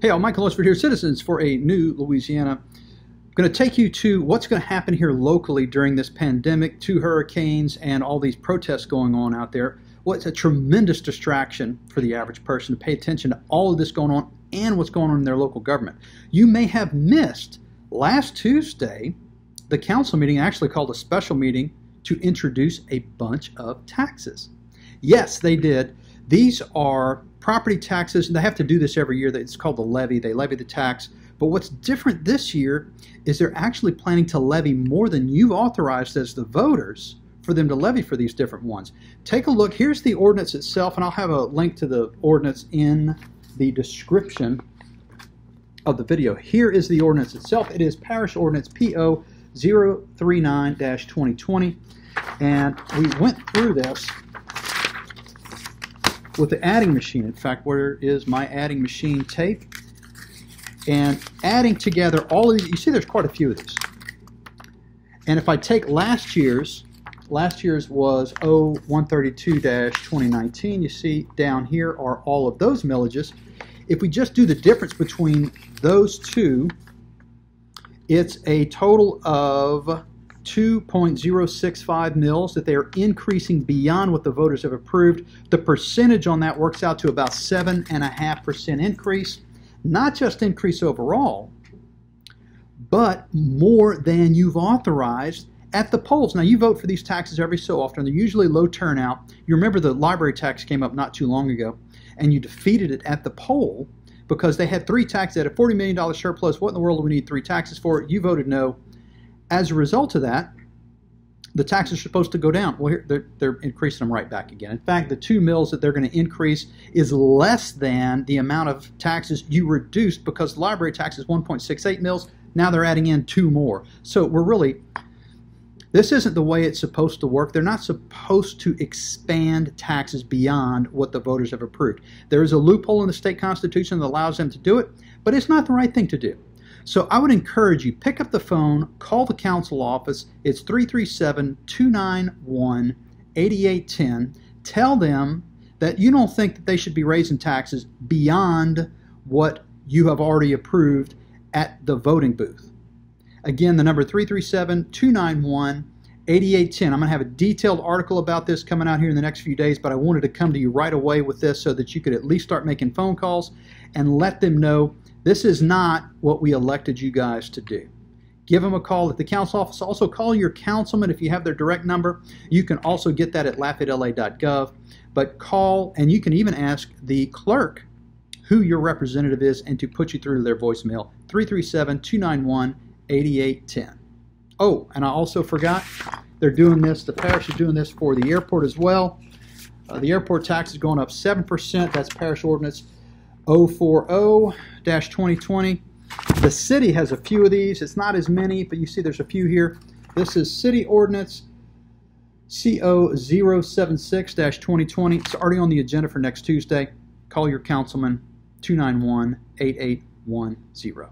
Hey, all, Michael Lunsford here, Citizens for a New Louisiana. I'm going to take you to what's going to happen here locally during this pandemic, two hurricanes, and all these protests going on out there. Well, a tremendous distraction for the average person to pay attention to all of this going on and what's going on in their local government. You may have missed last Tuesday, the council meeting actually called a special meeting to introduce a bunch of taxes. Yes, they did. These are property taxes, and they have to do this every year. It's called the levy. They levy the tax. But what's different this year is they're actually planning to levy more than you've authorized as the voters for them to levy for these different ones. Take a look. Here's the ordinance itself, and I'll have a link to the ordinance in the description of the video. Here is the ordinance itself. It is Parish Ordinance PO 039-2020, and we went through this with the adding machine. In fact, where is my adding machine tape? And adding together all of these, you see there's quite a few of these. And if I take last year's, last year's was 0132-2019, you see down here are all of those millages. If we just do the difference between those two, it's a total of 2.065 mills that they are increasing beyond what the voters have approved. The percentage on that works out to about 7.5% increase. Not just increase overall, but more than you've authorized at the polls. Now, you vote for these taxes every so often. They're usually low turnout. You remember the library tax came up not too long ago, and you defeated it at the poll because they had three taxes at a $40 million surplus. What in the world do we need three taxes for? You voted no. As a result of that, the taxes are supposed to go down. Well, here, they're, they're increasing them right back again. In fact, the two mills that they're going to increase is less than the amount of taxes you reduced because library tax is 1.68 mills. Now they're adding in two more. So we're really, this isn't the way it's supposed to work. They're not supposed to expand taxes beyond what the voters have approved. There is a loophole in the state constitution that allows them to do it, but it's not the right thing to do. So I would encourage you, pick up the phone, call the council office. It's 337-291-8810. Tell them that you don't think that they should be raising taxes beyond what you have already approved at the voting booth. Again, the number 337-291 8810. I'm going to have a detailed article about this coming out here in the next few days, but I wanted to come to you right away with this so that you could at least start making phone calls and let them know this is not what we elected you guys to do. Give them a call at the council office. Also, call your councilman if you have their direct number. You can also get that at lafayettela.gov. But call, and you can even ask the clerk who your representative is and to put you through to their voicemail 337 291 8810. Oh, and I also forgot, they're doing this, the parish is doing this for the airport as well. Uh, the airport tax is going up 7%. That's parish ordinance 040-2020. The city has a few of these. It's not as many, but you see there's a few here. This is city ordinance CO076-2020. It's already on the agenda for next Tuesday. Call your councilman 291-8810.